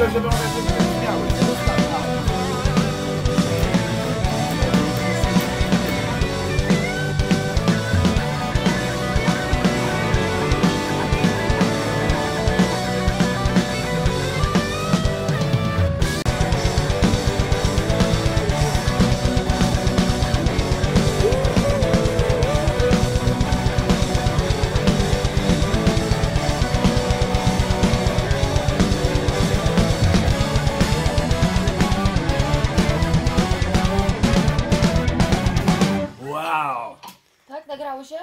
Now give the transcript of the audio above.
já já não. Nagrało się?